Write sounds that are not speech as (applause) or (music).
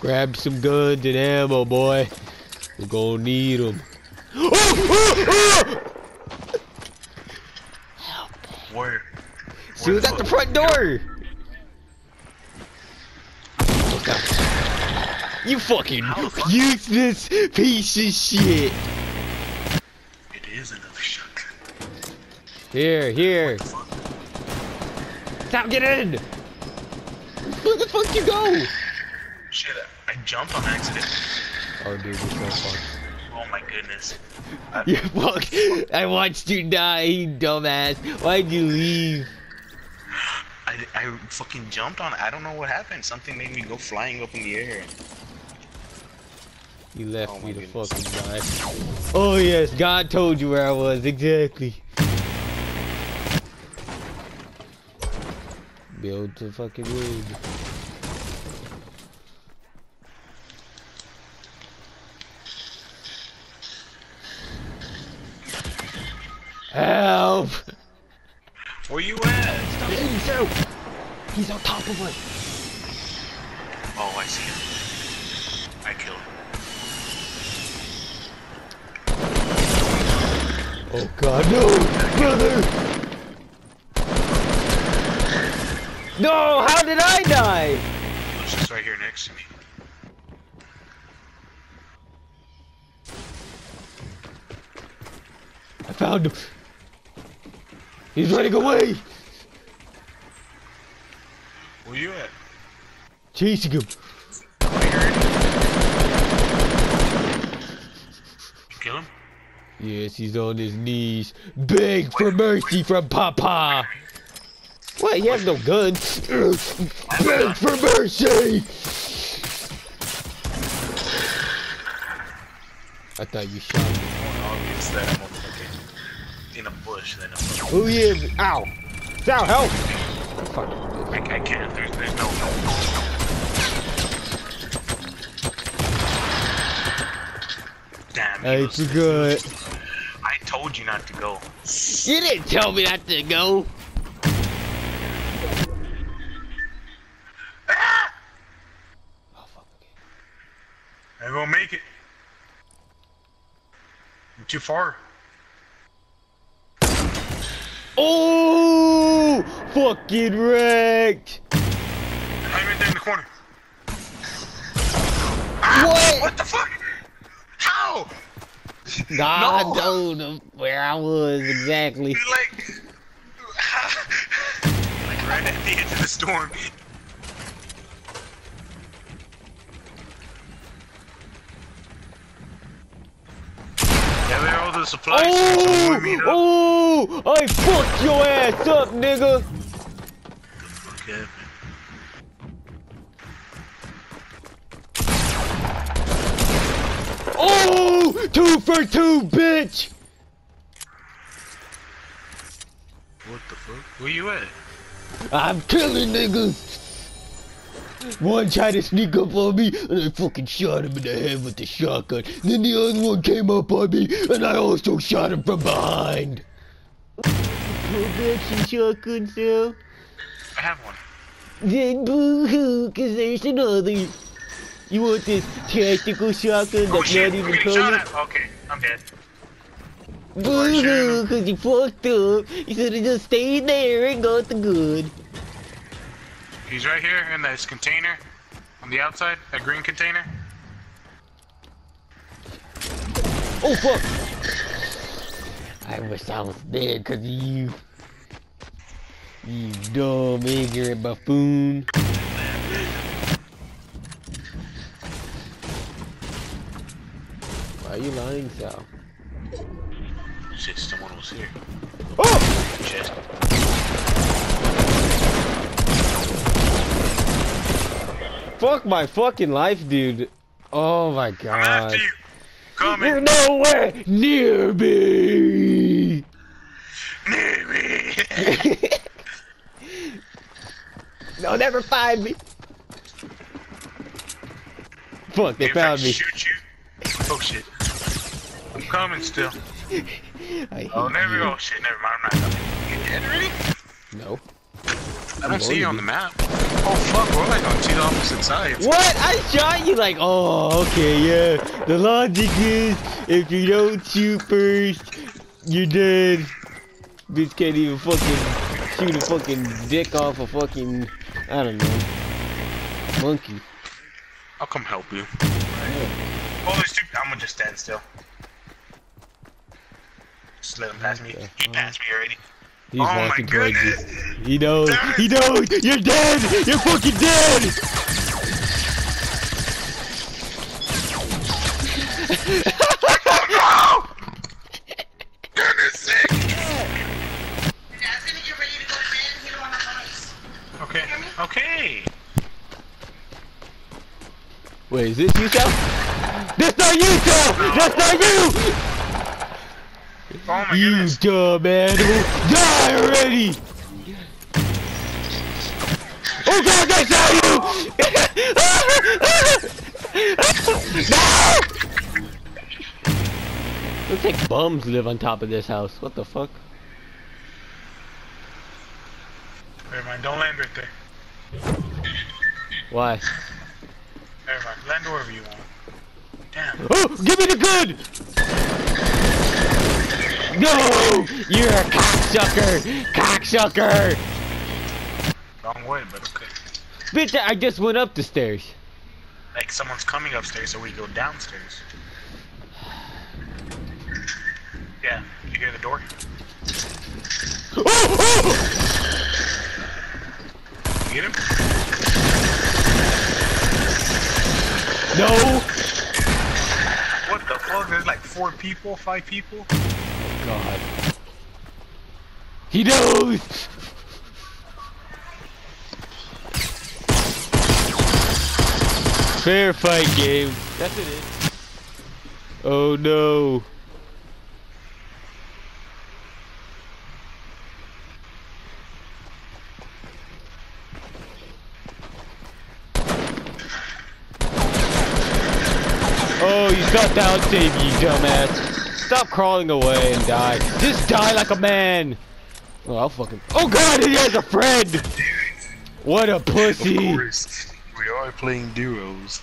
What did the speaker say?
Grab some guns and ammo, boy. We're gonna need them. Oh, oh, oh! Where? She was at the front door. You fucking useless piece of shit. It is another shotgun. Here, here. Stop, get in. Where the fuck you go? Shit, I, jumped on accident. Oh, dude, you're so fucked. Oh my goodness. (laughs) You fuck. I watched you die, you dumbass. Why'd you leave? I, I fucking jumped on. I don't know what happened. Something made me go flying up in the air. You left Oh me to goodness. fucking die. Oh yes, God told you where I was, exactly. Build to fucking win. Help! Where you at? Stop he's out! He's on top of us! Oh, I see him. I killed him. Oh god, no! Brother! No! How did I die? Just right here next to me. I found him. He's running away. Where you at? Chasing him. Kill him? Yes, he's on his knees. Beg for mercy from Papa. What? He has no gun. Beg for mercy. I thought you shot me. More obvious that I'm motherfucking in a bush than a fucking. Oh yeah. Ow. Ow, help. Fuck. I, I can't. There's, there's no, no, no. Damn. he I was- forgot. I told you not to go. You didn't tell me not to go. Oh, fuck. I'm gonna make it. I'm too far. Oh! Fucking wrecked! I'm right there in the corner. What? What the fuck? How? God No. told him where I was exactly. Like, (laughs) like right at the edge of the storm. Yeah, there are all the supplies. so Oh! Oh! I fucked your ass up, nigga! Okay. Oh! Two for two, bitch! What the fuck? Where you at? I'm killing niggas! One tried to sneak up on me, and I fucking shot him in the head with the shotgun. Then the other one came up on me, and I also shot him from behind. Oh, that's your shotgun cell? I have one. Then boo-hoo, cause there's another. You want this tactical shotgun Oh that's shit, not we're even getting shot. Okay, I'm dead. Boo-hoo, cause you fucked up. You should've just stayed there and got the gun. He's right here in this container on the outside, that green container. Oh fuck! I wish I was dead cause of you. You dumb, ignorant buffoon. Why are you lying, Sal? Shit, someone was here. Oh! Shit. Fuck my fucking life, dude. Oh my god. after you. You're nowhere near me! Near me. (laughs) no, never find me. Fuck, they If I found me. Shoot you. Oh shit. I'm coming still. (laughs) I Oh, never you. go. Oh, shit, never mind. I'm not coming. You dead already? No. I don't see you on the map. Oh fuck, we're like on two opposite sides. What? I shot you like, oh, okay, yeah. The logic is, if you don't shoot first, you're dead. Bitch can't even fucking shoot a fucking dick off a fucking, I don't know, monkey. I'll come help you. Oh, there's two. I'm gonna just stand still. Just let him pass me. He passed me already. He's Oh my walking towards you. He knows. He knows. You're dead. You're fucking dead. Oh no! Goodness sake! Dad's gonna get ready to go to bed. He don't want to noise. Okay, okay. Wait, is this you, Sal? That's not you, Sal. That's not you. Oh my You goodness. dumb animal. Die already. Oh God, that's not you. (laughs) no! Looks like bums live on top of this house. What the fuck? Never mind, don't land right there. Why? Never mind, land wherever you want. Damn. Oh, give me the gun! No! You're a cocksucker! Cocksucker! Wrong way, but okay. Bitch, I just went up the stairs. Like someone's coming upstairs, so we go downstairs. Yeah, you hear the door? Oh, oh! You get him? No! What the fuck? There's like four people, five people? Oh, God. He knows! Fair fight game. That's it is. Oh no. Oh, you got down, save you, dumbass. Stop crawling away and die. Just die like a man. Oh, I'll fucking. Oh God, he has a friend. What a pussy. we are playing duos.